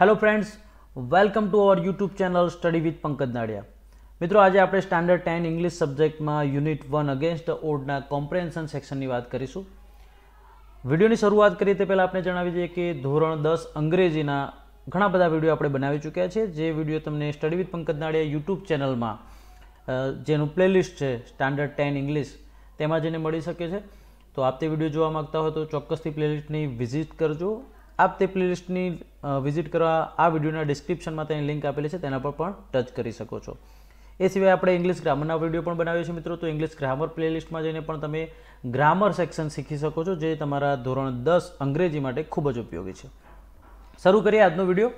Hello friends welcome to our YouTube channel study with Pankaj Nadiya મિત્રો, આજે આપણે standard ten English સબ્જેક્ટમાં unit one against ઓડના comprehension સેક્શનની વાત કરીશું. વિડીયોની શરૂઆત કરીએ તે પહેલાં આપણે જણાવી દઈએ કે ધોરણ દસ અંગ્રેજીના ઘણા બધા વીડિયો આપણે બનાવી ચૂક્યા છે. જે વીડિયો તમને study with Pankaj Nadiya YouTube ચેનલમાં જેનું પ્લેલિસ્ટ છે સ્ટાન્ડર્ડ ટેન ઇંગ્લિશ તેમાં જઈને મળી શકે છે. તો આપ તે વીડિયો જોવા માંગતા હોય તો ચોક્કસથી પ્લેલિસ્ટની વિઝિટ કરજો. આપ તે પ્લેલિસ્ટની વિઝિટ કરવા આ વિડીયોના ડિસ્ક્રિપ્શનમાં તેની લિંક આપેલી છે, તેના પર પણ ટચ કરી શકો છો. એ સિવાય આપણે ઇંગ્લિશ ગ્રામરના વીડિયો પણ બનાવીએ છીએ મિત્રો, તો ઇંગ્લિશ ગ્રામર પ્લેલિસ્ટમાં જઈને પણ તમે ગ્રામર સેક્શન શીખી શકો છો, જે તમારા ધોરણ દસ અંગ્રેજી માટે ખૂબ જ ઉપયોગી છે. શરૂ કરીએ આજનો વીડિયો.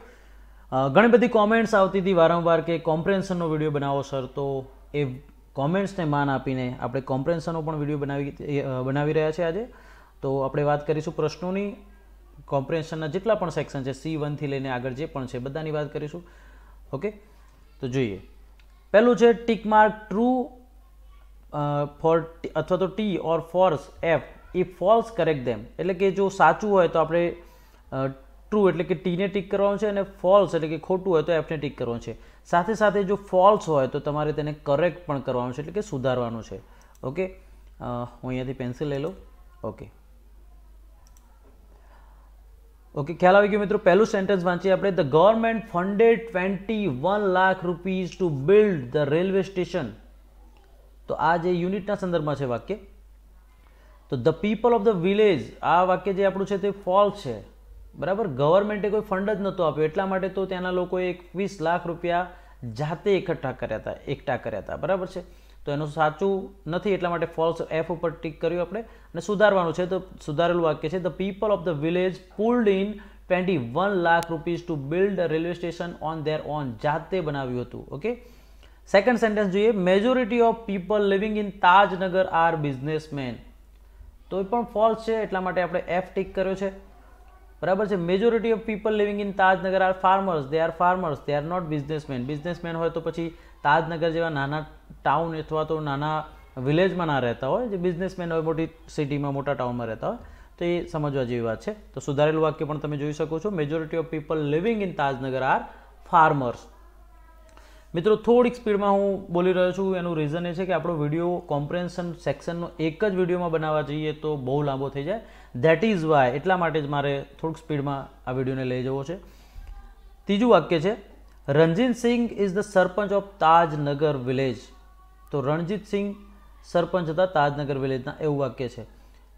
ઘણી બધી કોમેન્ટ્સ આવતી હતી વારંવાર કે કોમ્પ્રેન્શનનો વીડિયો બનાવો સર તો એ કોમેન્ટ્સને માન આપીને આપણે કોમ્પ્રેન્શનનો પણ વીડિયો બનાવી બનાવી રહ્યા છે આજે. તો આપણે વાત કરીશું પ્રશ્નોની. કોમ્પ્રેન્શનના જેટલા પણ સેક્શન છે, સી વનથી લઈને આગળ જે પણ છે, બધાની વાત કરીશું. ઓકે? તો જોઈએ. પહેલું છે ટીક માર્ક ટ્રુ ફોર અથવા તો ટી ઓર ફોર્સ એફ. એ ફોલ્સ કરેક્ટ ધેમ. એટલે કે જો સાચું હોય તો આપણે ટ્રુ એટલે કે ટીને ટીક કરવાનું છે અને ફોલ્સ એટલે કે ખોટું હોય તો એફને ટીક કરવાનું છે. સાથે સાથે જો ફોલ્સ હોય તો તમારે તેને કરેક્ટ પણ કરવાનું છે, એટલે કે સુધારવાનું છે. ઓકે? હું અહીંયાથી પેન્સિલ લઈ લઉં. ઓકે. ઓકે ખ્યાલ આવી ગયો મિત્રો, પહેલું સેન્ટેન્સ વાંચીએ આપણે. The government funded twenty one lakh rupees to build the railway station તો આ જે યુનિટના સંદર્ભમાં છે વાક્ય. તો the people of the village આ વાક્ય જે આપણું છે તે ફોલ્સ છે. બરાબર? ગવર્મેન્ટે કોઈ ફંડ જ નહોતો આપ્યો. એટલા માટે તો ત્યાંના લોકોએ એકવીસ લાખ રૂપિયા જાતે એકઠા કર્યા હતા, એકઠા કર્યા હતા. બરાબર છે? તો એનું સાચું નથી, એટલા માટે ફોલ્સ એફ ઉપર ટીક કર્યું આપણે. અને સુધારવાનું છે, તો સુધારેલું વાક્ય છે the people of the village pulled in twenty one lakh rupees to build railway station on there on જાતે બનાવ્યું હતું ઓકે સેકન્ડ સેન્ટેન્સ જોઈએ majority of people living in Tajnagar are businessman તો એ પણ ફોલ્સ છે, એટલા માટે આપણે એફ ટીક કર્યો છે. બરાબર છે? Majority of people living in Tajnagar are farmers they are farmers they are not businessman businessman હોય તો પછી તાજનગર જેવા નાના ટાઉન અથવા તો નાના વિલેજમાં ના રહેતા હોય, જે બિઝનેસમેન હોય, મોટી સિટીમાં મોટા ટાઉનમાં રહેતા હોય, તો એ સમજવા જેવી વાત છે. તો સુધારેલું વાક્ય પણ તમે જોઈ શકો છો. Majority of people living in Tajnagar are farmers મિત્રો, થોડીક સ્પીડમાં હું બોલી રહ્યો છું. એનું રીઝન એ છે કે આપણો વીડિયો કોમ્પ્રેન્શન સેક્શનનો એક જ વિડીયોમાં બનાવવા જઈએ તો બહુ લાંબો થઈ જાય. ધેટ ઇઝ વાય એટલા માટે જ મારે થોડુંક સ્પીડમાં આ વિડીયોને લઈ જવો છે. ત્રીજું વાક્ય છે Ranjit Singh is the sarpanch of Tajnagar village તો રણજીત સિંહ સરપંચ હતા તાજનગર વિલેજના, એવું વાક્ય છે.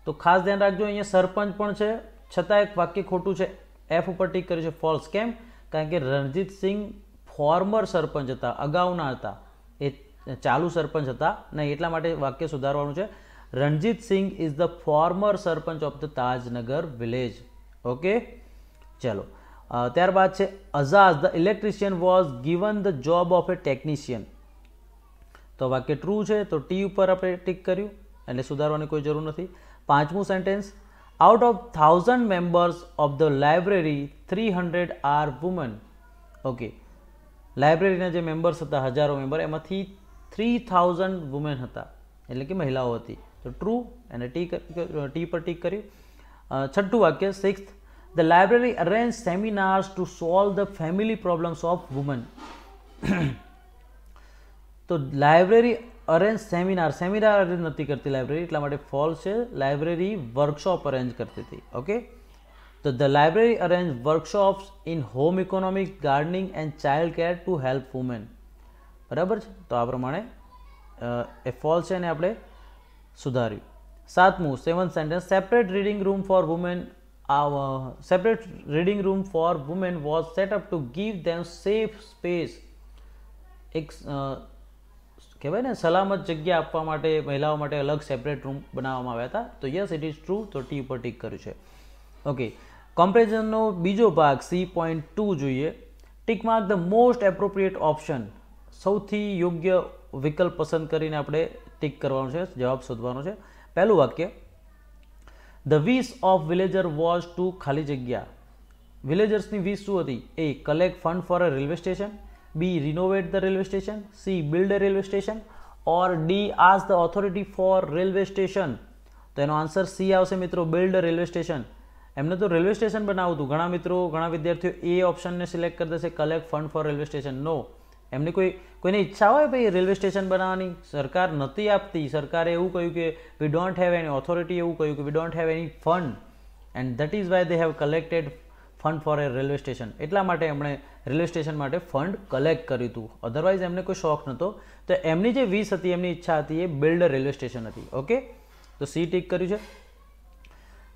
તો ખાસ ધ્યાન રાખજો, અહીંયા સરપંચ પણ છે, છતાં એક વાક્ય ખોટું છે. એફ ઉપર ટીક કર્યું છે ફોલ્સ કેમ? કારણ કે રણજીત સિંહ ફોર્મર સરપંચ હતા, અગાઉના હતા. એ ચાલુ સરપંચ હતા, નહીં, એટલા માટે વાક્ય સુધારવાનું છે. Ranjit Singh is the former sarpanch of the Tajnagar village. Okay? ચલો. ત્યારબાદ છે Azaz the electrician was given the job of a technician તો વાક્ય ટ્રુ છે, તો ટી ઉપર આપણે ટીક કર્યું, એટલે સુધારવાની કોઈ જરૂર નથી. પાંચમું sentence out of thousand members of the library three hundred are woman okay લાઇબ્રેરીના જે મેમ્બર્સ હતા, હજારો મેમ્બર એમાંથી થ્રી થાઉઝન્ડ વુમેન હતા. એટલે કે મહિલાઓ હતી. તો ટ્રુ અને ટી ટી પર ટીક કર્યું. છઠ્ઠું વાક્ય six the library arrange seminars to solve the family problems of woman તો library arrange seminar seminar arrange નથી કરતી લાઇબ્રેરી, એટલા માટે ફોલ્સ છે, લાઇબ્રેરી વર્કશોપ અરેન્જ કરતી હતી ઓકે તો the library arrange workshops in home economic gardening and child care to help women બરાબર છે? તો આ પ્રમાણે એ ફોલ્સ છે એને આપણે સુધાર્યું. સાતમું seven sentence separate reading room for women separate reading room for women was set up to give them safe space એક કહેવાય ને, સલામત જગ્યા આપવા માટે મહિલાઓ માટે અલગ સેપરેટ રૂમ બનાવવામાં આવ્યા હતા. તો યસ ઇટ ઇઝ ટ્રુ તો ટી ઉપર ટીક કર્યું છે. ઓકે કોમ્પેરિઝનનો બીજો ભાગ સી પોઈન્ટ ટુ જોઈએ. Tick mark the most appropriate option સૌથી યોગ્ય વિકલ્પ પસંદ કરીને આપણે ટીક કરવાનું છે, જવાબ શોધવાનો છે. પહેલું વાક્ય the wish of villager was to ખાલી જગ્યા. વિલેજર્સની વીસ શું હતી? A collect fund for a railway station B renovate the railway station C build a railway station or D as the authority for railway station તો એનો answer C આવશે મિત્રો બિલ્ડ રેલવે સ્ટેશન એમને તો રેલવે સ્ટેશન બનાવવું હતું. ઘણા મિત્રો, ઘણા વિદ્યાર્થીઓ એ ઓપ્શનને સિલેક્ટ કરી દેશે collect fund for railway station નો એમની કોઈ, કોઈને ઈચ્છા હોય ભાઈ રેલવે સ્ટેશન બનાવવાની? સરકાર નથી આપતી. સરકારે એવું કહ્યું કે we don't have any authority એવું કહ્યું કે we don't have any fund and that is why they have collected fund for a railway station. એટલા માટે એમણે રેલવે સ્ટેશન માટે ફંડ કલેક્ટ કર્યું હતું. અધરવાઇઝ એમને કોઈ શોખ નહોતો. તો એમની જે વીસ હતી, એમની ઈચ્છા હતી એ બિલ્ડ રેલવે સ્ટેશન હતી. ઓકે તો સી ટીક કર્યું છે.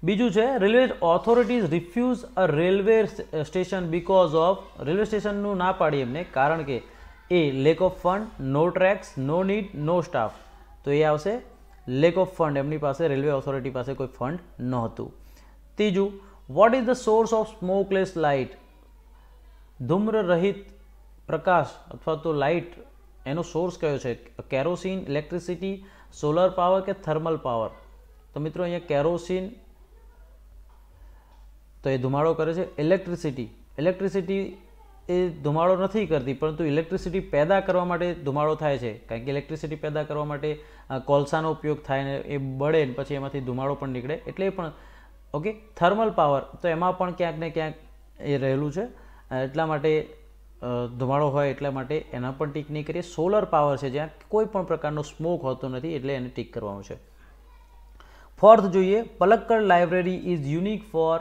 બીજું છે railway authorities refuse a railway station because of railway સ્ટેશનનું ના પાડી એમને, કારણ કે એ lack of fund no tracks no need no staff તો એ આવશે લેક ઓફ ફંડ એમની પાસે રેલવે ઓથોરિટી પાસે કોઈ ફંડ નહોતું. ત્રીજું what is the source of smokeless light ધૂમ્ર રહિત પ્રકાશ અથવા તો લાઇટ એનો સોર્સ કયો છે? કેરોસીન ઇલેક્ટ્રિસિટી સોલર પાવર કે થર્મલ પાવર તો મિત્રો અહીંયા કેરોસીન તો એ ધુમાડો કરે છે. ઇલેક્ટ્રિસિટી ઇલેક્ટ્રિસિટી એ ધુમાડો નથી કરતી, પરંતુ ઇલેક્ટ્રિસિટી પેદા કરવા માટે ધુમાડો થાય છે. કારણ કે ઇલેક્ટ્રિસિટી પેદા કરવા માટે કોલસાનો ઉપયોગ થાય ને એ બળે પછી એમાંથી ધુમાડો પણ નીકળે. એટલે પણ ઓકે થર્મલ પાવર તો એમાં પણ ક્યાંક ને ક્યાંક એ રહેલું છે. એટલા માટે ધુમાડો હોય એટલા માટે એના પણ ટીક નહીં કરીએ. સોલર પાવર છે જ્યાં કોઈ પણ પ્રકારનો સ્મોક હોતો નથી એટલે એને ટીક કરવાનું છે. ફોર્થ જોઈએ Palakkad library is unique for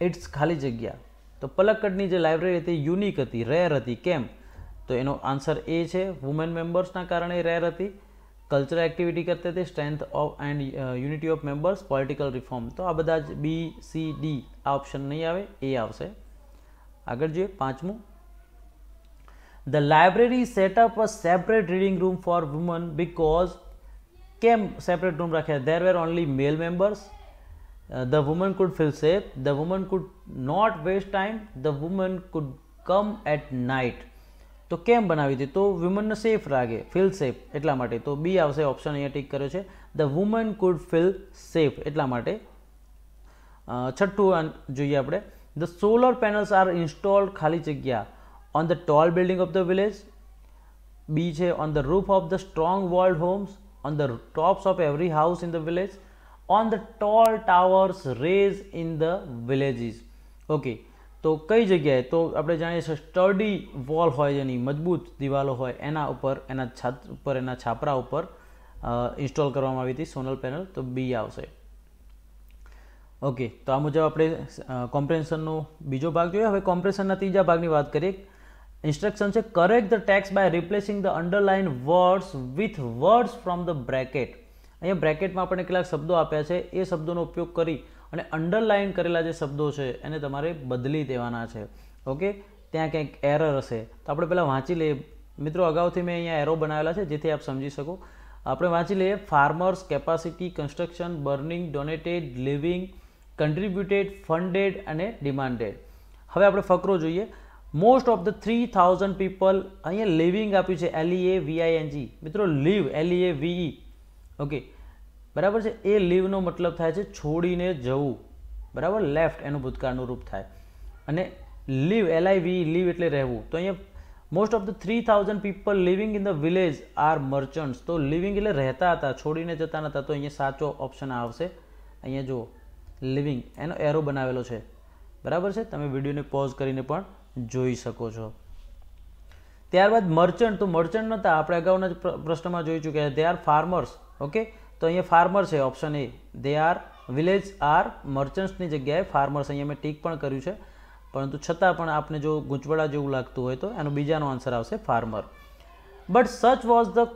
its ખાલી જગ્યા. તો પલક્કડની જે લાઇબ્રેરી હતી યુનિક હતી રેર હતી. કેમ? તો એનો આન્સર એ છે વુમેન મેમ્બર્સના કારણે રેર હતી. કલ્ચરલ એક્ટિવિટી કરતી હતી strength of and unity of members political reform તો આ બધા જ બી સી ડી આ ઓપ્શન નહીં આવે એ આવશે આગળ જોઈએ પાંચમું the library setup a separate reading room for woman because કેમ સેપરેટ રૂમ રાખ્યા there were only male members the woman could feel safe. The woman could not waste time. The woman could come at night. તો કેમ બનાવી હતી? તો વુમનને safe લાગે feel safe એટલા માટે. તો બી આવશે ઓપ્શન અહીંયા ટીક કર્યો છે. The woman could feel safe એટલા માટે. છઠ્ઠું જોઈએ આપણે. The solar panels are installed ખાલી જગ્યા on the tall building of the village B છે on the roof of the strong world homes on the tops of every house in the village on the tall towers raise in the villages okay તો કઈ જગ્યાએ? તો આપણે જાણીએ છીએ study wall હોય જેની મજબૂત દિવાલો હોય, એના ઉપર, એના છત ઉપર, એના છાપરા ઉપર ઇન્સ્ટોલ કરવામાં આવી હતી સોનલ પેનલ. તો બી આવશે. ઓકે તો આ મુજબ આપણે કોમ્પ્રેન્શનનો બીજો ભાગ જોઈએ હવે કોમ્પ્રેશનના ત્રીજા ભાગની વાત કરીએ. ઇન્સ્ટ્રક્શન છે correct the text by replacing the underline words with words from the bracket અહીંયા બ્રેકેટમાં આપણને કેટલાક શબ્દો આપ્યા છે. એ શબ્દોનો ઉપયોગ કરી અને અંડરલાઇન કરેલા જે શબ્દો છે, એને તમારે બદલી દેવાના છે. ઓકે ત્યાં ક્યાંક એરર હશે. તો આપણે પહેલાં વાંચી લઈએ. મિત્રો, અગાઉથી મેં અહીંયા એરો બનાવેલા છે, જેથી આપ સમજી શકો. આપણે વાંચી લઈએ. Farmers capacity construction burning donated living contributed funded અને ડિમાન્ડેડ હવે આપણે ફકરો જોઈએ. Most of the three thousand people અહીંયા લિવિંગ આપ્યું છે. એલઈએ એ વીઆઈએનજી મિત્રો લીવ એલઈ એ વીઈ ઓકે બરાબર છે? એ લીવનો મતલબ થાય છે છોડીને જવું. બરાબર? લેફ્ટ એનું ભૂતકાળનું રૂપ થાય. અને લીવ એલઆઈવી લીવ એટલે રહેવું. તો અહીંયા most of the three thousand people living in the village are merchants તો લિવિંગ એટલે રહેતા હતા, છોડીને જતા નહોતા તો અહીંયા સાચો ઓપ્શન આવશે. અહીંયા જુઓ. લિવિંગ એનો એરો બનાવેલો છે. બરાબર છે? તમે વિડીયોને પોઝ કરીને પણ જોઈ શકો છો. ત્યારબાદ મર્ચન્ટ તો મર્ચન્ટ નહોતા આપણે અગાઉના જ પ્રશ્નમાં જોઈ ચૂક્યા દે આર ફાર્મર્સ ઓકે તો અહીંયા ફાર્મર છે option A they are village are મર્ચન્ટ્સની જગ્યાએ ફાર્મર્સ અહીંયા મેં ટીક પણ કર્યું છે. પરંતુ છતાં પણ આપને જો ગૂંચવડા જેવું લાગતું હોય તો એનો બીજાનો આન્સર આવશે farmer but such was the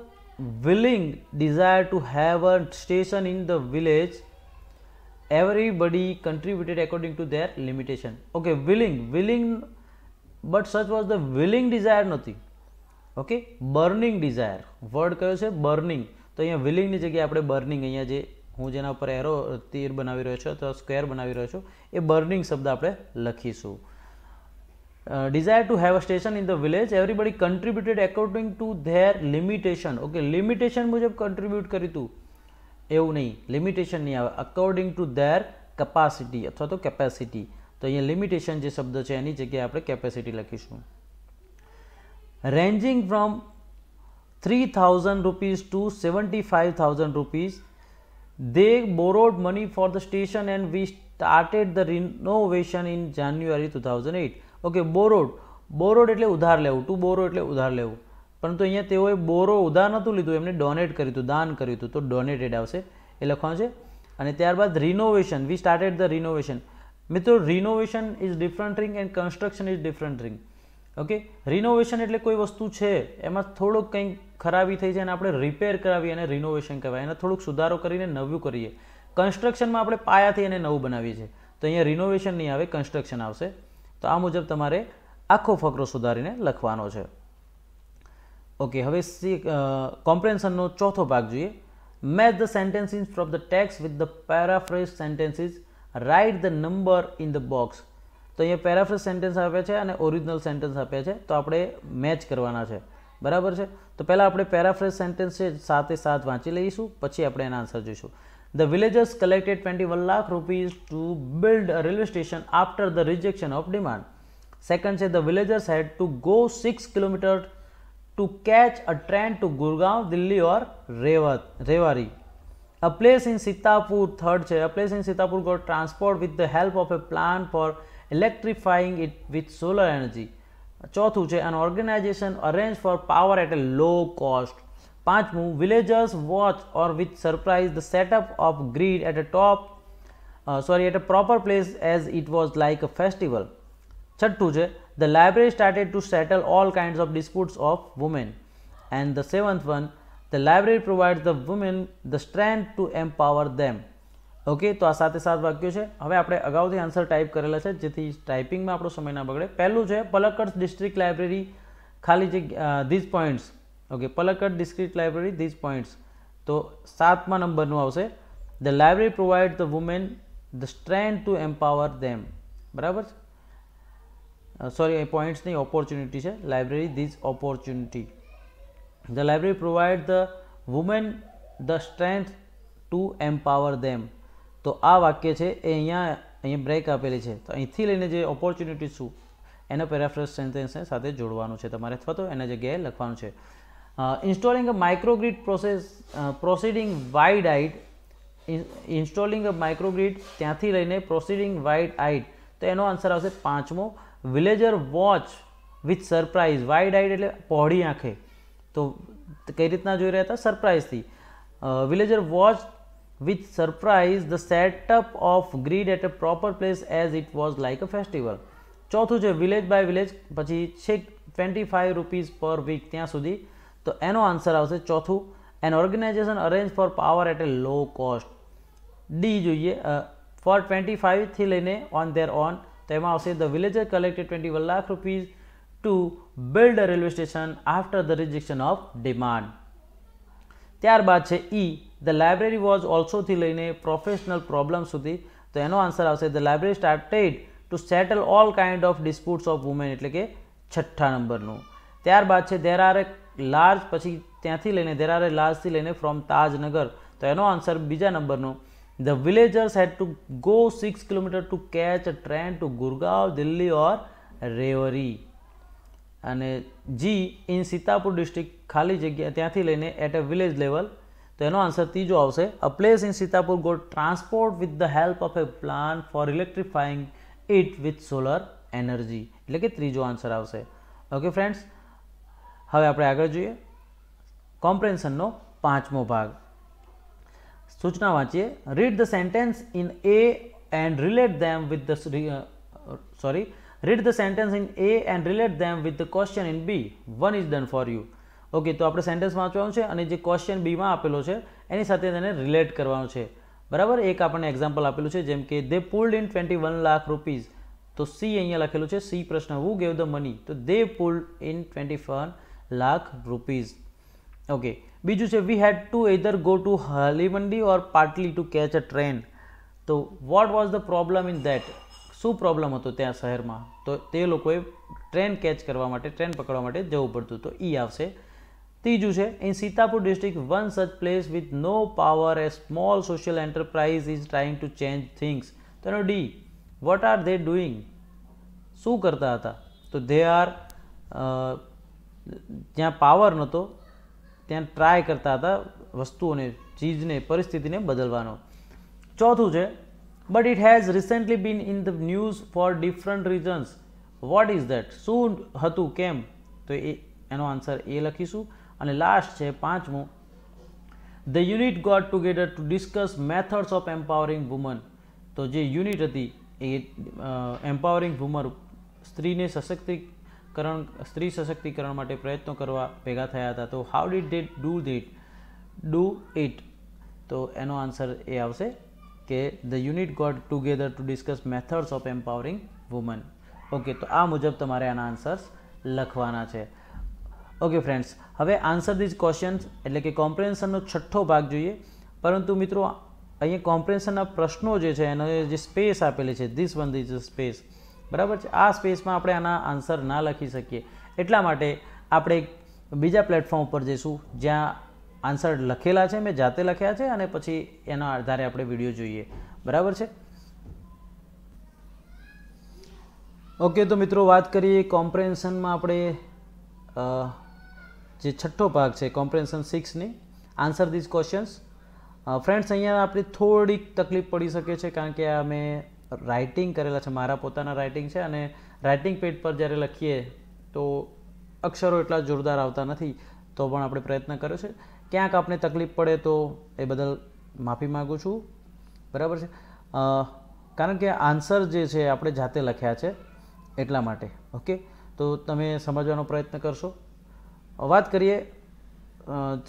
willing desire to have a station in the village everybody contributed according to their limitation. Okay, willing willing, but such was the willing desire નથી ઓકે બર્નિંગ ડિઝાયર વર્ડ કયો છે? Burning તો અહીંયા વિલિંગની જગ્યાએ આપણે burning અહીંયા જે હું જેના ઉપર એરો તીર બનાવી રહ્યો છું અથવા સ્ક્વેર બનાવી રહ્યો છું, એ બર્નિંગ શબ્દ આપણે લખીશું. Desire to have a station in the village everybody contributed according to their limitation okay limitation મુજબ કન્ટ્રીબ્યુટ કર્યું હતું એવું નહીં લિમિટેશન નહીં આવે. અકોર્ડિંગ ટુ ધેર કપાસિટી અથવા તો કેપેસિટી તો અહીંયા લિમિટેશન જે શબ્દ છે, એની જગ્યાએ આપણે કેપેસિટી લખીશું. Ranging from three thousand rupees to seventy five thousand rupees they borrowed money for the station and we started the renovation in January 2008 okay borrowed borrowed એટલે ઉધાર લેવું. ટુ બોરો એટલે ઉધાર લેવું. પરંતુ અહીંયા તેઓએ બોરો ઉધાર નહોતું લીધું, એમને ડોનેટ કર્યું હતું, દાન કર્યું હતું. તો ડોનેટેડ આવશે. એ લખવાનું છે. અને ત્યારબાદ renovation we started the renovation મિત્રો renovation is different ring and construction is different ring okay renovation એટલે કોઈ વસ્તુ છે. એમાં થોડુંક કંઈક ખરાબી થઈ જાય અને આપણે રિપેર કરાવીએ અને રિનોવેશન કહેવાય એને થોડુંક સુધારો કરીને નવું કરીએ. કન્સ્ટ્રક્શનમાં આપણે પાયાથી એને નવું બનાવીએ છીએ. તો અહીંયા રિનોવેશન નહીં આવે કન્સ્ટ્રક્શન આવશે. તો આ મુજબ તમારે આખો ફકરો સુધારીને લખવાનો છે. ઓકે હવે સી કોમ્પ્રેન્શનનો ચોથો ભાગ જોઈએ. Match the sentences from the text with the paraphrase sentences write the number in the box તો અહીંયા પેરાફ્રેઝ સેન્ટેન્સ આપ્યા છે અને ઓરિજિનલ સેન્ટેન્સ આપ્યા છે. તો આપણે મેચ કરવાના છે. બરાબર છે? તો પહેલાં આપણે પેરાફ્રેઝ સેન્ટેન્સ છે સાથે સાત વાંચી લઈશું પછી આપણે એના આન્સર જોઈશું. The villagers collected twenty one lakh rupees to build a railway station after the rejection of demand second છે the villagers had to go six kilometre to catch a train to Gurgaon Delhi or Revat Rewari A place in Sitapur, third છે, a place in Sitapur got transport with the help of a plan for electrifying it with solar energy. ચોથું છે an organization arranged for power at a low cost. પાંચમું villagers watch or with surprise the setup of grid at a top uh, sorry at a proper place as it was like a festival. છઠ્ઠું છે the library started to settle all kinds of disputes of women. And the seventh one the library provides the women the strength to empower them okay તો આ સાથે સાત વાક્યો છે. હવે આપણે અગાઉથી આન્સર ટાઈપ કરેલા છે, જેથી ટાઈપિંગમાં આપણો સમય ના બગડે. પહેલું છે, પલક્કડ ડિસ્ટ્રિક્ટ લાઇબ્રેરી ખાલી જગ્યા these points okay Palakkad district library these points તો સાતમા નંબરનું આવશે. The library provide the women the strength to empower them બરાબર સોરી એ પોઈન્ટ્સની ઓપોર્ચ્યુનિટી છે. Library these opportunity the library provide the women the strength to empower them. તો આ વાક્ય છે એ અહીંયા અહીંયા બ્રેક આપેલી છે. તો અહીંથી લઈને જે ઓપોર્ચ્યુનિટી શું, એનો પેરાફ્રેસ સેન્ટેન્સને સાથે જોડવાનું છે તમારે, અથવા તો એના જગ્યાએ લખવાનું છે. Installing a microgrid process proceeding wide eyed installing a microgrid ત્યાંથી લઈને પ્રોસીડિંગ વાઇડ આઇડ તો એનો આન્સર આવશે પાંચમો villager watch with surprise wide eyed એટલે પહોળી આંખે. તો કઈ રીતના જોઈ રહ્યા હતા? સરપ્રાઇઝથી villager watch with surprise the setup of grid at a proper place as it was like a festival ચોથું છે વિલેજ બાય વિલેજ પછી છેક twenty five rupees per week ત્યાં સુધી. તો એનો આન્સર આવશે ચોથું an organisation arrange for power at a low cost D જોઈએ ફોર ટ્વેન્ટી ફાઇવથી લઈને ઓન ધેર ઓન તો એમાં આવશે the villager collected twenty one lakh rupees to build a railway station after the rejection of demand ત્યારબાદ છે ઈ the library was ઓલ્સોથી લઈને પ્રોફેશનલ પ્રોબ્લેમ સુધી તો એનો આન્સર આવશે the library started to settle all kind of disputes of women એટલે કે છઠ્ઠા નંબરનું ત્યારબાદ છે દેર આર એ લાર્જ પછી ત્યાંથી લઈને દેર આર એ લાર્જથી લઈને ફ્રોમ તાજનગર તો એનો આન્સર બીજા નંબરનો the villagers had to go six kilometre to catch a train to Gurgaon Delhi or Rewari અને જી ઇન સીતાપુર ડિસ્ટ્રિક્ટ ખાલી જગ્યા ત્યાંથી લઈને એટ અ વિલેજ લેવલ તો એનો આન્સર ત્રીજો આવશે. A place in Sitapur got transport with the help of a plan for electrifying it with solar energy એટલે કે ત્રીજો આન્સર આવશે. ઓકે ફ્રેન્ડ્સ હવે આપણે આગળ જોઈએ. કોમ્પ્રેન્શનનો પાંચમો ભાગ. સૂચના વાંચીએ. Read the sentence in A and relate them with the sorry read the sentence in A and relate them with the question in B one is done for you okay તો આપણે સેન્ટેન્સ વાંચવાનું છે અને જે question બીમાં આપેલો છે, એની સાથે તેને રિલેટ કરવાનું છે. બરાબર? એક આપણને એક્ઝામ્પલ આપેલું છે, જેમ કે they pulled in twenty one lakh rupees તો સી અહીંયા લખેલું છે સી પ્રશ્ન હુ ગેવ ધ મની તો they pulled in twenty one lakh rupees okay બીજું છે we had to either go to Halimandi or partly to catch a train તો what was the problem in that શું problem હતો ત્યાં શહેરમાં? તો તે લોકોએ ટ્રેન કેચ કરવા માટે ટ્રેન પકડવા માટે જવું પડતું. તો ઈ આવશે. ત્રીજું છે in Sitapur district one such place with no power a small social enterprise is trying to change things તેનો D what are they doing શું કરતા હતા? તો ધે આર જ્યાં પાવર નહોતો ત્યાં ટ્રાય કરતા હતા વસ્તુઓને, ચીજને, પરિસ્થિતિને બદલવાનો. ચોથું છે but it has recently been in the news for different reasons what is that શું હતું? કેમ? તો એ, એનો આન્સર એ લખીશું. અને લાસ્ટ છે પાંચમું. The unit got together to discuss methods of empowering woman તો જે યુનિટ હતી, એ એમ્પાવરિંગ વુમન સ્ત્રીને સશક્તિકરણ, સ્ત્રી સશક્તિકરણ માટે પ્રયત્નો કરવા ભેગા થયા હતા. તો how did they do that do it તો એનો આન્સર એ આવશે કે the unit got together to discuss methods of empowering woman okay તો આ મુજબ તમારે આના આન્સર્સ લખવાના છે. ઓકે ફ્રેન્ડ્સ હવે આન્સર ધીઝ ક્વેશ્ચન્સ એટલે કે કોમ્પ્રેન્શનનો છઠ્ઠો ભાગ જોઈએ. પરંતુ મિત્રો, અહીંયા કોમ્પ્રેન્શનના પ્રશ્નો જે છે, એનો જે સ્પેસ આપેલી છે ધીસ વન ધીઝ સ્પેસ બરાબર છે? આ સ્પેસમાં આપણે આના આન્સર ના લખી શકીએ. એટલા માટે આપણે બીજા પ્લેટફોર્મ ઉપર જઈશું, જ્યાં આન્સર લખેલા છે, મેં જાતે લખ્યા છે, અને પછી એના આધારે આપણે વીડિયો જોઈએ. બરાબર છે? ઓકે તો મિત્રો, વાત કરીએ કોમ્પ્રેન્શનમાં આપણે જે છઠ્ઠો ભાગ છે કોમ્પ્રેન્શન સિક્સની આન્સર ધીઝ ક્વેશ્ચન્સ ફ્રેન્ડ્સ અહીંયા આપણે થોડીક તકલીફ પડી શકે છે, કારણ કે આ મેં રાઇટિંગ કરેલા છે, મારા પોતાના રાઇટિંગ છે, અને રાઇટિંગ પેડ પર જ્યારે લખીએ તો અક્ષરો એટલા જોરદાર આવતા નથી, તો પણ આપણે પ્રયત્ન કર્યો છે. ક્યાંક આપણે તકલીફ પડે તો એ બદલ માફી માગું છું. બરાબર છે? કારણ કે આન્સર જે છે, આપણે જાતે લખ્યા છે, એટલા માટે ઓકે તો તમે સમજવાનો પ્રયત્ન કરશો. વાત કરીએ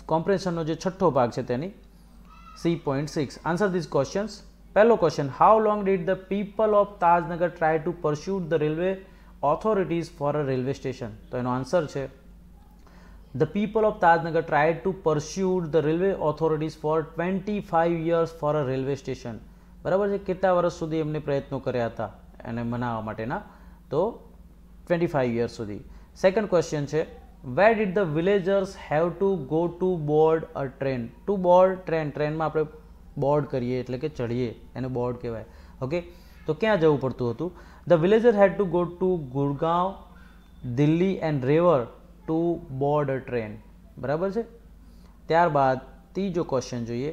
કોમ્પ્રેશનનો જે છઠ્ઠો ભાગ છે તેની C point six answer this questions પહેલો question how long did the people of Tajnagar try to pursuit the railway authorities for a railway station તો એનો આન્સર છે the people of Tajnagar try to pursuit the railway authorities for twenty five years for a railway station બરાબર છે? કેટલા વર્ષ સુધી એમને પ્રયત્નો કર્યા હતા એને મનાવવા માટેના? તો ટ્વેન્ટી ફાઇવ યર્સ સુધી. સેકન્ડ ક્વેશ્ચન છે where did the villagers have to go to board a train to board train ટ્રેનમાં આપણે બોર્ડ કરીએ, એટલે કે ચડીએ એને બોર્ડ કહેવાય. ઓકે તો ક્યાં જવું પડતું હતું? The villager had to go to Gurgaon Delhi and Rewari to board a train બરાબર છે? ત્યારબાદ ત્રીજો ક્વેશ્ચન જોઈએ.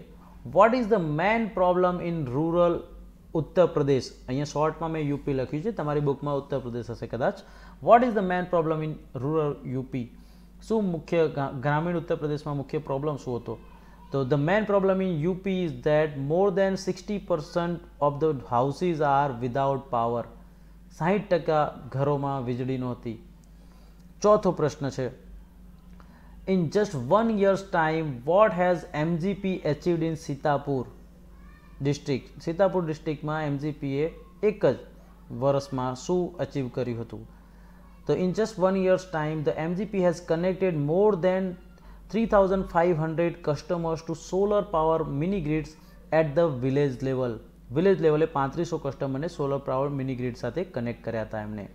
What is the main problem in rural Uttar Pradesh? અહીંયા શોર્ટમાં મેં યુપી લખ્યું છે. તમારી બુકમાં ઉત્તર પ્રદેશ હશે કદાચ. What is the main problem in rural UP શું મુખ્ય ગ્રામીણ ઉત્તર પ્રદેશમાં મુખ્ય પ્રોબ્લમ શું હતો? તો the main problem in UP is that more than sixty percent of the houses are without power સાહીઠ ટકા ઘરોમાં વીજળી નહોતી. ચોથો પ્રશ્ન છે. In just one years time what has MGP achieved in Sitapur district Sitapur ડિસ્ટ્રિક્ટમાં એમજીપીએ એક જ વર્ષમાં શું અચીવ કર્યું હતું? તો in just one years time the MGP has connected more than three thousand five solar power mini grids at the village level village લેવલે પાંત્રીસો કસ્ટમરને સોલર પાવર મિની ગ્રીડ સાથે કનેક્ટ કર્યા હતા એમને.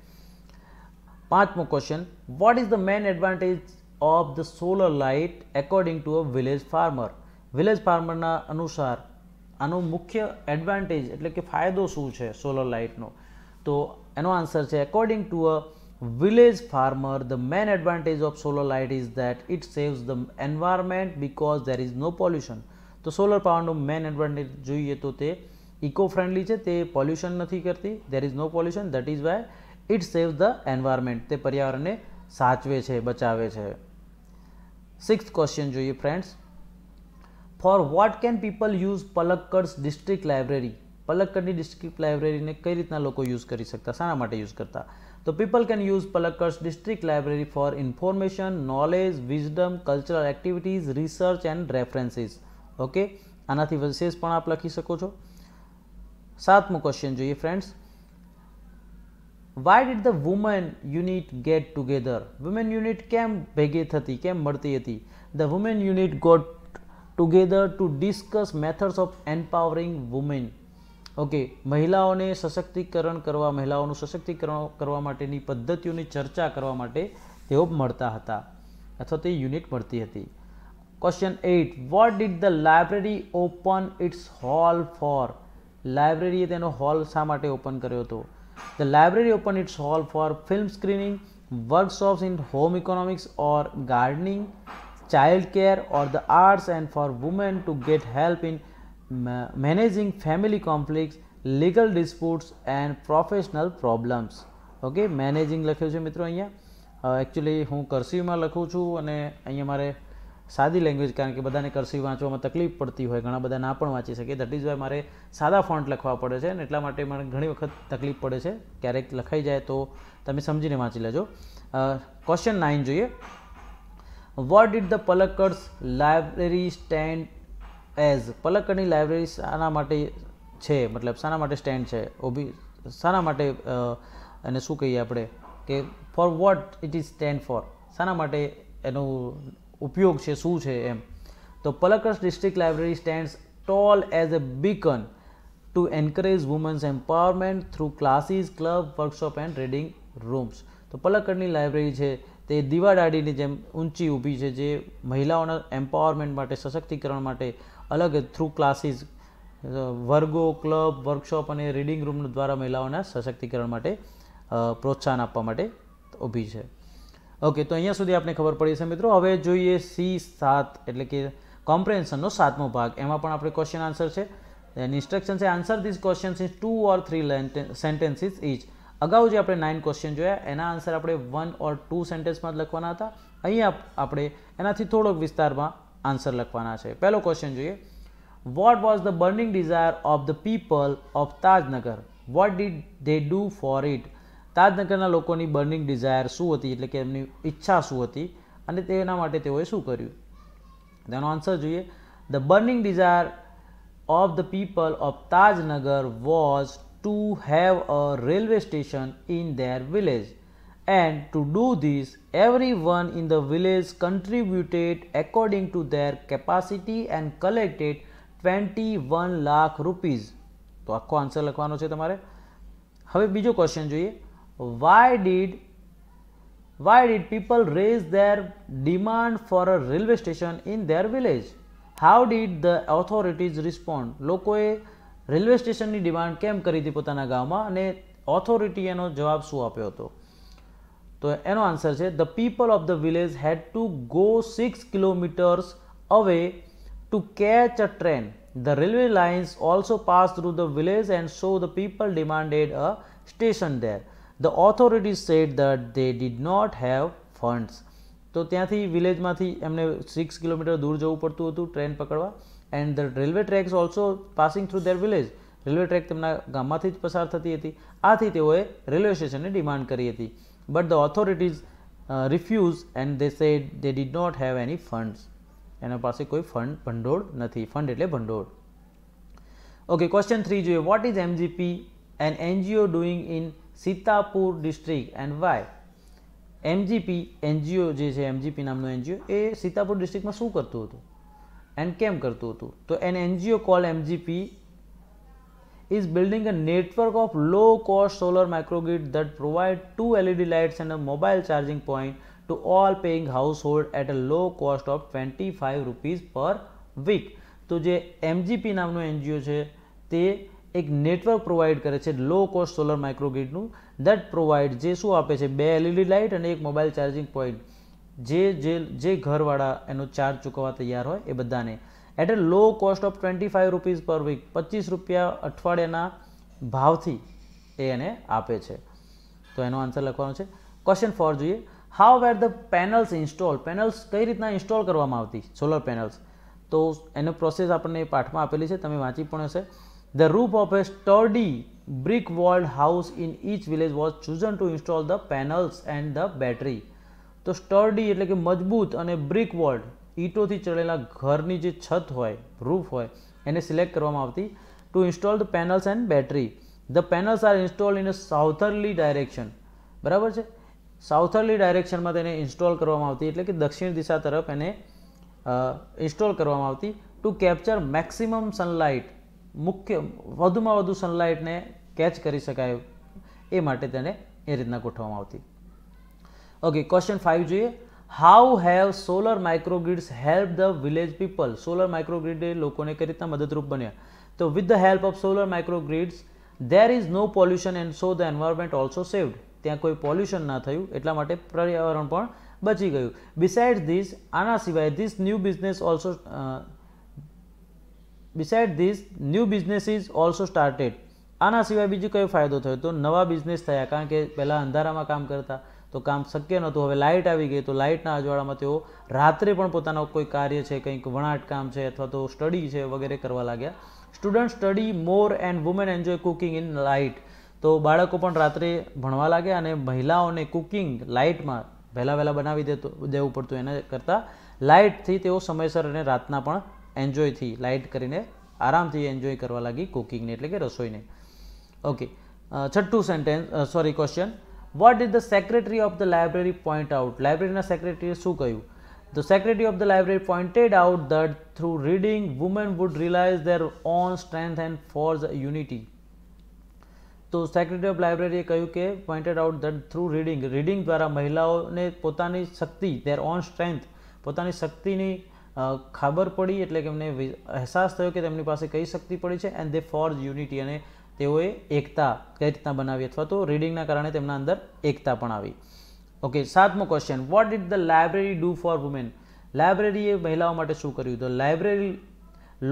પાંચમો question what is the main advantage of the solar light according to a village farmer village ફાર્મરના અનુસાર, આનો મુખ્ય એડવાન્ટેજ એટલે કે ફાયદો શું છે સોલર લાઇટનો તો એનો આન્સર છે according to a village farmer the main advantage of solar light is that it saves the environment because there is no pollution તો સોલર પાવરનું મેન એડવાન્ટેજ જોઈએ તો તે ઇકો ફ્રેન્ડલી છે, તે પોલ્યુશન નથી કરતી. There is no pollution that is why it save the environment તે પર્યાવરણને સાચવે છે, બચાવે છે. સિક્સ ક્વેશ્ચન જોઈએ friends for what can people use Palakkad's district library પલક્કડની district લાઇબ્રેરીને કઈ રીતના લોકો યુઝ કરી શકતા? શાના માટે યુઝ કરતા? તો people can use Palakkad's district library for information knowledge wisdom cultural activities research and references okay આનાથી વિશેષ પણ આપ લખી શકો છો. સાતમો ક્વેશ્ચન જોઈએ friends why did the women unit get together women unit કેમ ભેગી થતી? કેમ મળતી હતી? The women unit got together to discuss methods of empowering women okay, મહિલાઓને સશક્તિકરણ કરવા, મહિલાઓનું સશક્તિકરણ કરવા માટેની પદ્ધતિઓની ચર્ચા કરવા માટે તેઓ મળતા હતા અથવા તે યુનિટ મળતી હતી. Question eight what did the library open its hall for લાઇબ્રેરીએ તેનો હોલ શા માટે ઓપન કર્યો હતો? The library open its hall for film screening workshops in home economics or gardening child care or the arts and for women to get help help in managing family conflicts legal disputes and professional problems okay managing લખ્યું છે મિત્રો અહીંયા. Actually હું કરસીવમાં લખું છું અને અહીંયા મારે સાદી લેંગ્વેજ કારણ કે બધાને કરસી વાંચવામાં તકલીફ પડતી હોય, ઘણા બધા ના પણ વાંચી શકે. દેટ ઇઝ વાય મારે સાદા ફોન્ટ લખવા પડે છે અને એટલા માટે મને ઘણી વખત તકલીફ પડે છે. ક્યારેક લખાઈ જાય તો તમે સમજીને વાંચી લેજો. ક્વેશ્ચન નાઇન જોઈએ. What did the Palakkad's library stand as પલક્કડની library શાના માટે છે, મતલબ શાના માટે સ્ટેન્ડ છે ઓબી શાના માટે એને શું કહીએ આપણે કે for what it is stand for શાના માટે એનો ઉપયોગ છે, શું છે એમ? તો Palakkad district library stands tall as a beacon to encourage women's empowerment through classes club workshop and reading rooms તો પલક્કડની લાઇબ્રેરી છે, તે દીવાદાડીની જેમ ઊંચી ઊભી છે, જે મહિલાઓના એમ્પાવરમેન્ટ માટે, સશક્તિકરણ માટે અલગ થ્રુ ક્લાસીસ વર્ગો ક્લબ વર્કશોપ અને રીડિંગ રૂમ દ્વારા મહિલાઓના સશક્તિકરણ માટે પ્રોત્સાહન આપવા માટે ઊભી છે. ઓકે તો અહીંયા સુધી આપણે ખબર પડી છે મિત્રો. હવે જોઈએ સી સાત, એટલે કે કોમ્પ્રેન્શનનો સાતમો ભાગ. એમાં પણ આપણે ક્વેશ્ચન આન્સર છે. એન્ડ ઇન્સ્ટ્રક્શન છે. Answer this questions is two or three sentences each અગાઉ જે આપણે નાઇન ક્વેશ્ચન જોયા, એના આન્સર આપણે વન ઓર ટુ સેન્ટેન્સમાં જ લખવાના હતા. અહીંયા આપણે એનાથી થોડોક વિસ્તારમાં આન્સર લખવાના છે. પહેલો ક્વેશ્ચન જોઈએ. What was the burning desire of the people of Tajnagar what did they do for it તાજનગરના લોકોની બર્નિંગ ડિઝાયર શું હતી? એટલે કે એમની ઈચ્છા શું હતી? અને તેના માટે તેઓએ શું કર્યું? તેનો આન્સર જોઈએ. The burning desire of the people of Tajnagar was to have a railway station in their village and to do this everyone in the village contributed according to their capacity and collected 21 lakh rupees તો આખો answer લખવાનો છે તમારે હવે બીજો question જોઈએ why did why did people raise their demand for a railway station in their village how did the authorities respond લોકોએ railway સ્ટેશનની ડિમાન્ડ કેમ કરી હતી પોતાના ગામમાં અને ઓથોરિટી એનો જવાબ શું આપ્યો હતો તો એનો આન્સર છે the people of the village had to go six kilometres away to catch a train the railway lines also pass through the village and so the people demanded a station there the authorities said that they did not have funds તો ત્યાંથી વિલેજમાંથી એમને six kilometre દૂર જવું પડતું હતું train પકડવા. And the railway tracks also passing through their village railway track તેમના ગામમાંથી જ પસાર થતી હતી. આથી તેઓએ રેલવે સ્ટેશનની ડિમાન્ડ કરી હતી. But the authorities refuse and they said they did not have any funds એના પાસે કોઈ ફંડ ભંડોળ નથી. ફંડ એટલે ભંડોળ. ઓકે ક્વેશ્ચન થ્રી જોઈએ. What is MGP an NGO doing in Sitapur district and why MGP NGO જે છે એમજીપી નામનું એનજીઓ એ સીતાપુર ડિસ્ટ્રિક્ટમાં શું કરતું હતું? એન્ડ કેમ કરતું હતું? તો an NGO call MGP is building a network of low cost solar microgrid that provide two LED lights and a mobile charging point to all paying household at a low cost of 25 rupees per week તો જે MGP નામનું NGO છે તે એક network provide કરે છે low cost solar માઇક્રોગ્રીડનું that provide જે શું આપે છે બે એલઈડી લાઇટ અને એક મોબાઈલ ચાર્જિંગ પોઈન્ટ જે જે જે ઘરવાળા એનો ચાર્જ ચૂકવવા તૈયાર હોય એ બધાને at a low cost of twenty five rupees per week પચીસ રૂપિયા અઠવાડિયાના ભાવથી એ એને આપે છે. તો એનો આન્સર લખવાનો છે. ક્વેશ્ચન ફોર જોઈએ. How were the panels install panels કઈ રીતના ઇન્સ્ટોલ કરવામાં આવતી? સોલર પેનલ્સ તો એનો પ્રોસેસ આપણને પાઠમાં આપેલી છે. તમે વાંચી પણ હશે. The roof of a sturdy brick walled house in each village was chosen to install the panels and the battery તો સ્ટર્ડી એટલે કે મજબૂત અને બ્રિક વોલ્ડ ઈંટોથી ચડેલા ઘરની જે છત હોય રૂફ હોય, એને સિલેક્ટ કરવામાં આવતી to install the panels and battery the panels are install in a southerly direction બરાબર છે? સાઉથરલી ડાયરેક્શનમાં તેને ઇન્સ્ટોલ કરવામાં આવતી, એટલે કે દક્ષિણ દિશા તરફ એને ઇન્સ્ટોલ કરવામાં આવતી ટુ કેપ્ચર મેક્સિમમ સનલાઇટ મુખ્ય, વધુમાં વધુ સનલાઇટને કેચ કરી શકાય એ માટે તેને એ રીતના ગોઠવવામાં આવતી. ઓકે ક્વેશ્ચન ફાઇવ જોઈએ. How have solar microgrids help the village people solar માઇક્રોગ્રીડે લોકોને કઈ રીતના મદદરૂપ બન્યા? તો with the help of solar microgrids there is no pollution and so the environment also saved ત્યાં કોઈ પોલ્યુશન ના થયું, એટલા માટે પર્યાવરણ પણ બચી ગયું. બિસાઇડ ધીસ આના સિવાય this new business also beside this new business is also started આના સિવાય બીજો કયો ફાયદો થયો? તો નવા બિઝનેસ થયા, કારણ કે પહેલાં અંધારામાં કામ કરતા. તો કામ શક્ય નહોતું. હવે લાઇટ આવી ગઈ તો લાઇટના અજવાળામાં તેઓ રાત્રે પણ પોતાનું કોઈ કાર્ય છે, કંઈક વણાટ કામ છે અથવા તો સ્ટડી છે વગેરે કરવા લાગ્યા. Student study more and women enjoy cooking in light તો બાળકો પણ રાત્રે ભણવા લાગ્યા અને મહિલાઓને કુકિંગ લાઇટમાં વહેલા વહેલા બનાવી દેતો, દેવું પડતું એના કરતાં લાઇટથી તેઓ સમયસર અને રાતના પણ એન્જોયથી લાઇટ કરીને આરામથી એન્જોય કરવા લાગી કુકિંગને એટલે કે રસોઈને. ઓકે છઠ્ઠું sentence sorry question what is the secretary of the library point out લાઇબ્રેરીના સેક્રેટરીએ શું કહ્યું? The secretary of the library pointed out that through reading women would realise their own strength and force unity તો secretary of લાઇબ્રેરીએ કહ્યું કે pointed out that through reading reading દ્વારા મહિલાઓને પોતાની શક્તિ દેર ઓન સ્ટ્રેન્થ પોતાની શક્તિની ખબર પડી એટલે કે એમને અહેસાસ થયો કે તેમની પાસે કઈ શક્તિ પડી છે એન્ડ દે ફોર્જ યુનિટી અને તેઓએ એકતા કઈ રીતના બનાવી અથવા તો રીડિંગના કારણે તેમના અંદર એકતા પણ આવી. ઓકે સાતમો question what did the library do for women લાઇબ્રેરીએ મહિલાઓ માટે શું કર્યું? તો library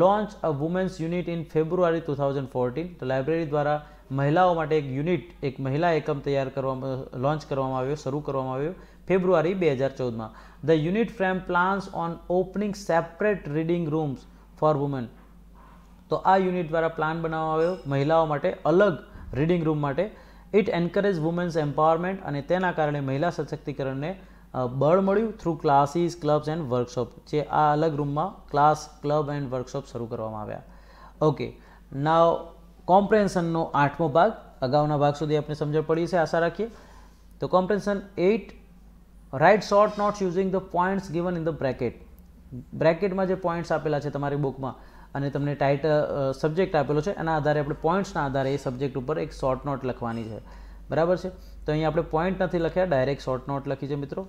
launch a women's unit in February two thousand fourteen તો લાઇબ્રેરી દ્વારા મહિલાઓ માટે એક યુનિટ એક મહિલા એકમ તૈયાર કરવામાં લોન્ચ કરવામાં આવ્યો, શરૂ કરવામાં આવ્યો ફેબ્રુઆરી બે હજાર ચૌદમાં. The unit frame plans on opening separate reading rooms for women તો આ યુનિટ દ્વારા પ્લાન બનાવવામાં આવ્યો મહિલાઓ માટે અલગ રીડિંગ રૂમ માટે. ઇટ એન્કરેજ વુમેન્સ એમ્પાવરમેન્ટ અને તેના કારણે મહિલા સશક્તિકરણને બળ મળ્યું through classes clubs and workshop જે આ અલગ રૂમમાં ક્લાસ ક્લબ એન્ડ વર્કશોપ શરૂ કરવામાં આવ્યા. ઓકે નાવ કોમ્પ્રેન્શનનો આઠમો ભાગ, અગાઉના ભાગ સુધી આપણે સમજણ પડી છે, આશા રાખીએ. તો comprehension eight write short notes using the points given in the bracket બ્રેકેટમાં જે પોઈન્ટ્સ આપેલા છે તમારી બુકમાં અને તમને ટાઇટ સબ્જેક્ટ આપેલો છે. એના આધારે આપણે પોઈન્ટ્સના આધારે એ સબ્જેક્ટ ઉપર એક શોર્ટ નોટ લખવાની છે. બરાબર છે? તો અહીં આપણે પોઈન્ટ નથી લખ્યા ડાયરેક્ટ શોર્ટ નોટ લખી છે મિત્રો.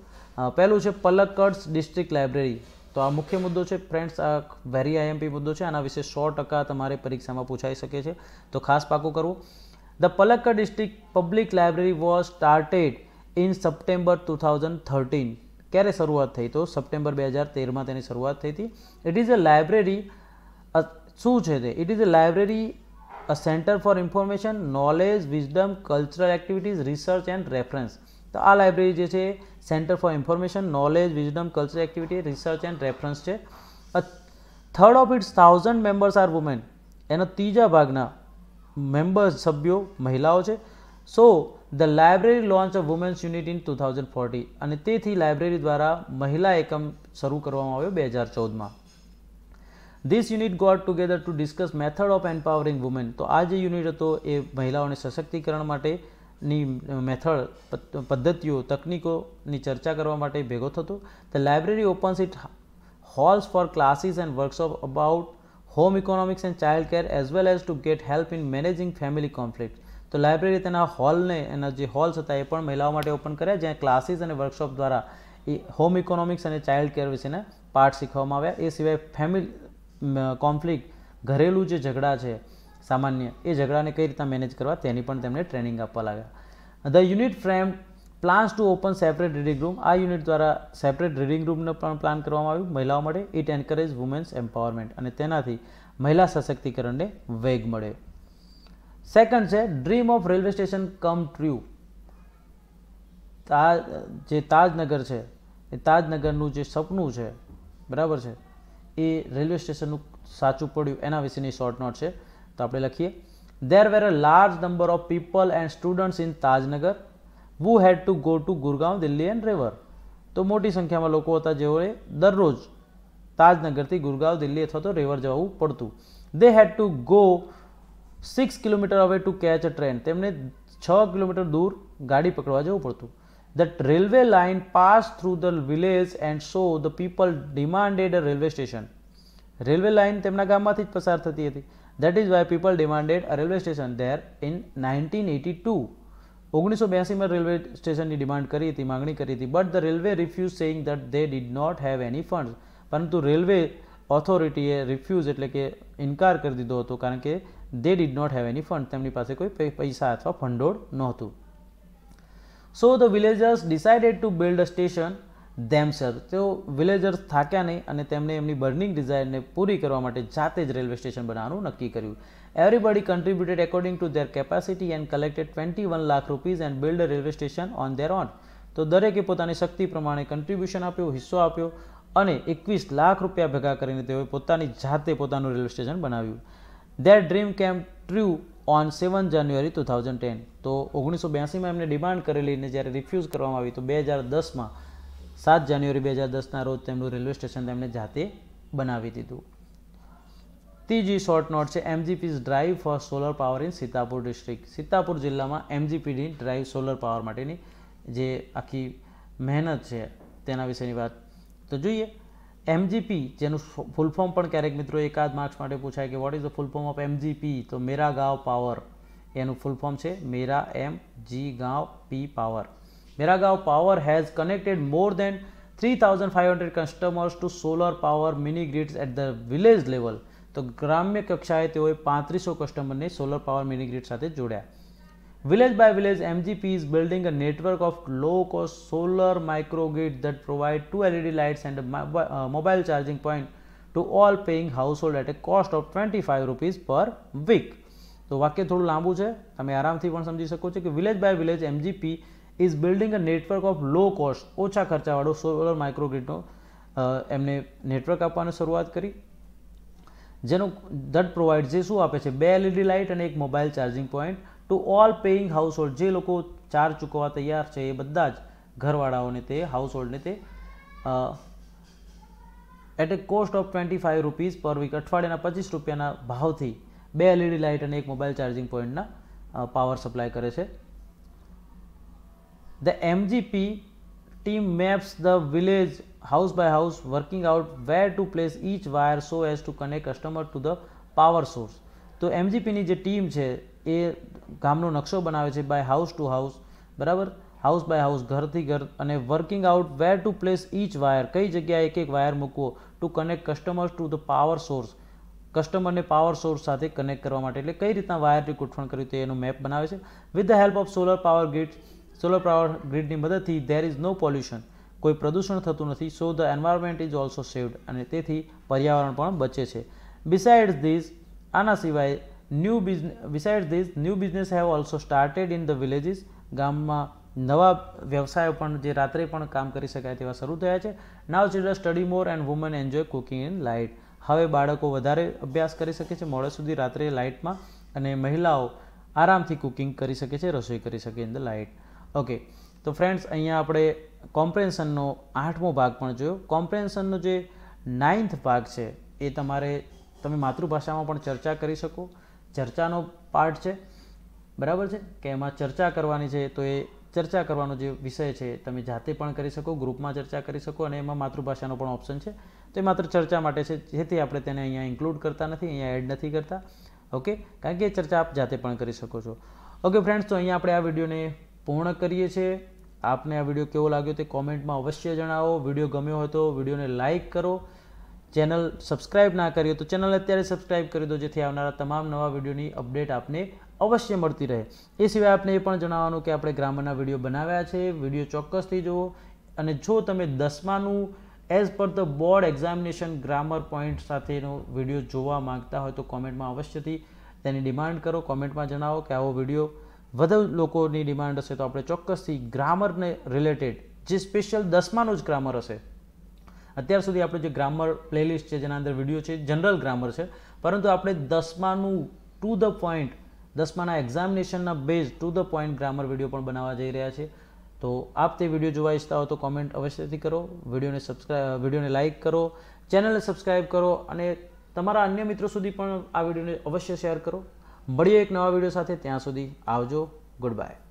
પહેલું છે પલક્કડ્સ ડિસ્ટ્રિક્ટ લાઇબ્રેરી તો આ મુખ્ય મુદ્દો છે ફ્રેન્ડ્સ આ વેરી આઈએમપી મુદ્દો છે. આના વિશે સો ટકા તમારે પરીક્ષામાં પૂછાઈ શકે છે. તો ખાસ પાકું કરવું. The Palakkad district public library was started in September two thousand thirteen ક્યારે શરૂઆત થઈ? તો સપ્ટેમ્બર બે હજાર તેરમાં તેની શરૂઆત થઈ હતી. ઇટ ઇઝ અ લાઇબ્રેરી શું છે તે? It is a library a centre for information knowledge wisdom cultural activities research and reference તો આ લાઇબ્રેરી જે છે centre for information knowledge wisdom cultural activity research and reference છે. Third of its thousand members are women એના ત્રીજા ભાગના members સભ્યો, મહિલાઓ છે. So the library launch of women's unit in two thousand forty અને તેથી લાઇબ્રેરી દ્વારા મહિલા એકમ શરૂ કરવામાં આવ્યો બે હજાર ચૌદમાં. This unit got together to discuss method of empowering women તો આ જે યુનિટ હતો, એ મહિલાઓને સશક્તિકરણ માટેની મેથડ પદ્ધતિઓ, તકનીકોની ચર્ચા કરવા માટે ભેગો થતો. The library opens it halls for classes and workshop about home economics and child care as well as to get help in managing family conflict તો લાઇબ્રેરી તેના હોલને એના જે હોલ્સ હતા, એ પણ મહિલાઓ માટે ઓપન કર્યા, જ્યાં ક્લાસીસ અને વર્કશોપ દ્વારા એ હોમ ઇકોનોમિક્સ અને ચાઇલ્ડ કેર વિશેના પાઠ શીખવામાં આવ્યા. એ સિવાય ફેમિલી કોન્ફ્લિક્ટ ઘરેલું જે ઝઘડા છે, સામાન્ય, એ ઝઘડાને કઈ રીતના મેનેજ કરવા તેની પણ તેમને ટ્રેનિંગ આપવા લાગ્યા. The unit frame plans to open separate reading room આ યુનિટ દ્વારા સેપરેટ રીડિંગ રૂમનો પણ પ્લાન કરવામાં આવ્યું મહિલાઓ માટે. ઇટ એન્કરેજ વુમેન્સ એમ્પાવરમેન્ટ અને તેનાથી મહિલા સશક્તિકરણને વેગ મળે. સેકન્ડ છે dream of railway station come true Taj, જે તાજનગર છે, એ તાજનગરનું જે સપનું છે, બરાબર છે? એ રેલવે સ્ટેશનનું સાચું પડ્યું. એના વિશેની શોર્ટ નોટ છે. તો આપણે લખીએ. There were a large number of people and students in Tajnagar who had to go to Gurgaon Delhi and Rewari તો મોટી સંખ્યામાં લોકો હતા જેઓએ દરરોજ તાજનગરથી ગુરગાંવ દિલ્હી અથવા તો રેવર જવું પડતું. They had to go six kilometre away to catch a train તેમને છ કિલોમીટર દૂર ગાડી પકડવા જવું પડતું. That railway line passed through the village and so the people demanded a railway station. Railway line તેમના ગામમાંથી જ પસાર થતી હતી. That is why people demanded a railway station there in nineteen eighty two ઓગણીસો બ્યાસીમાં રેલવે સ્ટેશનની demand કરી હતી, માંગણી કરી હતી. But the railway refuse saying that they did not have any fund પરંતુ રેલવે ઓથોરિટીએ રિફ્યુઝ એટલે કે ઇનકાર કરી દીધો હતો, કારણ કે they did not have any fund તેમની પાસે કોઈ પૈસા અથવા ભંડોળ નહોતું. So the villagers decided to build a station themselves તેઓ વિલેજર્સ થાક્યા નહીં અને તેમણે એમની બર્નિંગ ડિઝાયરને પૂરી કરવા માટે જાતે જ રેલવે સ્ટેશન બનાવવાનું નક્કી કર્યું. Everybody contributed according to their capacity and collected twenty one lakh rupees and build railway station on their own તો દરેકે પોતાની શક્તિ પ્રમાણે કન્ટ્રીબ્યુશન આપ્યું, હિસ્સો આપ્યો અને એકવીસ લાખ રૂપિયા ભેગા કરીને તેઓએ પોતાની જાતે પોતાનું રેલવે સ્ટેશન બનાવ્યું. Their dream came true on seven January two thousand ten તો ઓગણીસો બ્યાસીમાં એમને ડિમાન્ડ કરેલી અને જ્યારે રિફ્યુઝ કરવામાં આવી તો બે હજાર દસમાં, સાત જાન્યુઆરી બે હજાર દસના રોજ તેમનું રેલવે સ્ટેશન તેમણે જાતે બનાવી દીધું. ત્રીજી શોર્ટ નોટ છે MGP's drive for solar power in Sitapur district Sitapur જિલ્લામાં એમજીપીની ડ્રાઈવ સોલર પાવર માટેની જે આખી મહેનત છે તેના વિશેની વાત. તો જોઈએ એમજીપી જેનું ફૂલ ફોર્મ પણ ક્યારેક મિત્રો એકાદ માર્ક્સ માટે પૂછાય કે what is the full form of MGP તો મેરા ગાંવ પાવર એનું ફૂલ ફોર્મ છે Mera M G Gaon P power Mera Gaon power has connected more than three thousand five hundred customers to solar power mini grids at the village level તો ગ્રામ્ય કક્ષાએ તેઓએ પાંત્રીસો કસ્ટમરને solar power mini grid સાથે જોડ્યા. Village by village, MGP is building a network of low-cost solar microgrid that provide two LED lights and a uh, mobile charging point to all paying household at a cost of 25 rupees per week. તો વાક્ય થોડું લાંબુ છે તમે આરામથી પણ સમજી શકો છો કે village by village MGP is building a network of low cost ઓછા ખર્ચાવાળો સોલર માઇક્રોગ્રીડનો એમને નેટવર્ક આપવાની શરૂઆત કરી જેનો દટ પ્રોવાઈડ જે શું આપે છે બે એલઈડી લાઇટ અને એક mobile charging point to all paying household જે લોકો ચાર્જ ચૂકવવા તૈયાર છે એ બધા જ ઘરવાળાઓને તે હાઉસહોલ્ડને તે at a cost of twenty five rupees per week અઠવાડિયાના પચીસ રૂપિયાના ભાવથી બે એલઈડી લાઇટ અને એક મોબાઈલ ચાર્જિંગ પોઈન્ટના પાવર સપ્લાય કરે છે. The MGP team maps the village house by house working out where to place each wire so as to connect customer to the power source તો એમજીપીની જે team છે એ ગામનો નકશો બનાવે છે બાય હાઉસ ટુ હાઉસ બરાબર? હાઉસ બાય હાઉસ ઘરથી ઘર અને working out where to place each wire કઈ જગ્યાએ એક એક વાયર મૂકવો to connect customers to the power source કસ્ટમરને પાવર સોર્સ સાથે કનેક્ટ કરવા માટે. એટલે કઈ રીતના વાયરની ગોઠવણ કરવી તે એનું મેપ બનાવે છે. With the help of solar power grid solar power ગ્રીડની મદદથી ધેર ઇઝ નો પોલ્યુશન કોઈ પ્રદૂષણ થતું નથી so the environment is also saved અને તેથી પર્યાવરણ પણ બચે છે. બિસાઇડ્સ ધીસ આના સિવાય new business beside this new business have also started in the villages ગામમાં નવા વ્યવસાયો પણ, જે રાત્રે પણ કામ કરી શકાય તેવા શરૂ થયા છે. Now children study more and woman enjoy cooking in light હવે બાળકો વધારે અભ્યાસ કરી શકે છે, મોડે સુધી રાત્રે લાઇટમાં, અને મહિલાઓ આરામથી કુકિંગ કરી શકે છે, રસોઈ કરી શકે ઇન ધ લાઇટ ઓકે તો ફ્રેન્ડ્સ અહીંયા આપણે કોમ્પ્રેન્શનનો આઠમો ભાગ પણ જોયો. કોમ્પ્રેન્શનનો જે નાઇન્થ ભાગ છે, એ તમારે, તમે માતૃભાષામાં પણ ચર્ચા કરી શકો. ચર્ચાનો પાર્ટ છે. બરાબર છે? કે એમાં ચર્ચા કરવાની છે, તો એ ચર્ચા કરવાનો જે વિષય છે, તમે જાતે પણ કરી શકો, ગ્રુપમાં ચર્ચા કરી શકો અને એમાં માતૃભાષાનો પણ ઓપ્શન છે. તો એ માત્ર ચર્ચા માટે છે, જેથી આપણે તેને અહીંયા ઇન્ક્લુડ કરતા નથી, અહીંયા એડ નથી કરતા. ઓકે? કારણ કે એ ચર્ચા આપ જાતે પણ કરી શકો છો. ઓકે ફ્રેન્ડ્સ તો અહીંયા આપણે આ વિડીયોને પૂર્ણ કરીએ છીએ. આપને આ વીડિયો કેવો લાગ્યો તે કોમેન્ટમાં અવશ્ય જણાવો. વીડિયો ગમ્યો હોય તો વિડીયોને લાઇક કરો. ચેનલ સબસ્ક્રાઇબ ના કરી તો ચેનલ અત્યારે સબસ્ક્રાઈબ કરી દો, જેથી આવનારા તમામ નવા વિડીયોની અપડેટ આપને અવશ્ય મળતી રહે. એ સિવાય આપને એ પણ જણાવવાનું કે આપણે ગ્રામરના વીડિયો બનાવ્યા છે, વીડિયો ચોક્કસથી જુઓ. અને જો તમે દસમાનું, as per the board examination grammar point સાથેનો વીડિયો જોવા માંગતા હોય તો કોમેન્ટમાં અવશ્યથી તેની ડિમાન્ડ કરો. કોમેન્ટમાં જણાવો કે આવો વીડિયો વધુ લોકોની ડિમાન્ડ હશે તો આપણે ચોક્કસથી ગ્રામરને રિલેટેડ જે સ્પેશિયલ દસમાનું જ ગ્રામર હશે અત્યાર સુધી આપણે જે ગ્રામર પ્લેલિસ્ટ છે, જેના અંદર વીડિયો છે, જનરલ ગ્રામર છે, પરંતુ આપણે દસમાનું ટુ ધ પોઈન્ટ દસમાના એક્ઝામિનેશનના base to the point grammar video પણ બનાવવા જઈ રહ્યા છે તો આપ તે વીડિયો જોવા ઈચ્છતા હો તો કોમેન્ટ અવશ્યથી કરો. વિડીયોને સબસ્ક્રાઈબ વિડીયોને લાઇક કરો. ચેનલને સબસ્ક્રાઈબ કરો અને તમારા અન્ય મિત્રો સુધી પણ આ વિડીયોને અવશ્ય શેર કરો. મળીએ એક નવા વીડિયો સાથે. ત્યાં સુધી આવજો. Good bye